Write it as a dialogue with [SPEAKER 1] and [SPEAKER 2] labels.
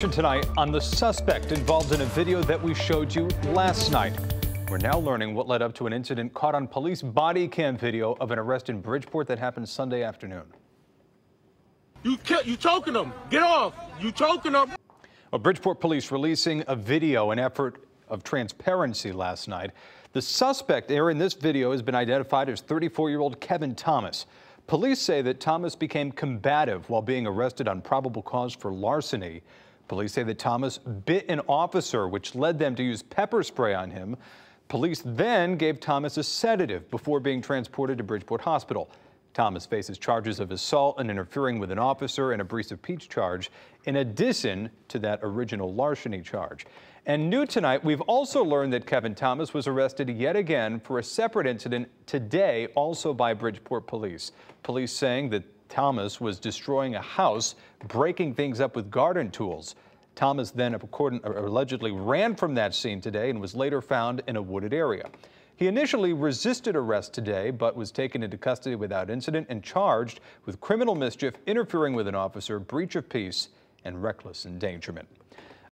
[SPEAKER 1] Tonight on the suspect involved in a video that we showed you last night. We're now learning what led up to an incident caught on police body cam video of an arrest in Bridgeport that happened Sunday afternoon.
[SPEAKER 2] You you choking them. Get off. You choking them.
[SPEAKER 1] Well, Bridgeport police releasing a video, an effort of transparency last night. The suspect there in this video has been identified as 34-year-old Kevin Thomas. Police say that Thomas became combative while being arrested on probable cause for larceny. Police say that Thomas bit an officer, which led them to use pepper spray on him. Police then gave Thomas a sedative before being transported to Bridgeport Hospital. Thomas faces charges of assault and interfering with an officer and a breach of peace charge, in addition to that original larceny charge. And new tonight, we've also learned that Kevin Thomas was arrested yet again for a separate incident today, also by Bridgeport police. Police saying that Thomas was destroying a house, breaking things up with garden tools. Thomas then according allegedly ran from that scene today and was later found in a wooded area. He initially resisted arrest today, but was taken into custody without incident and charged with criminal mischief, interfering with an officer, breach of peace, and reckless endangerment.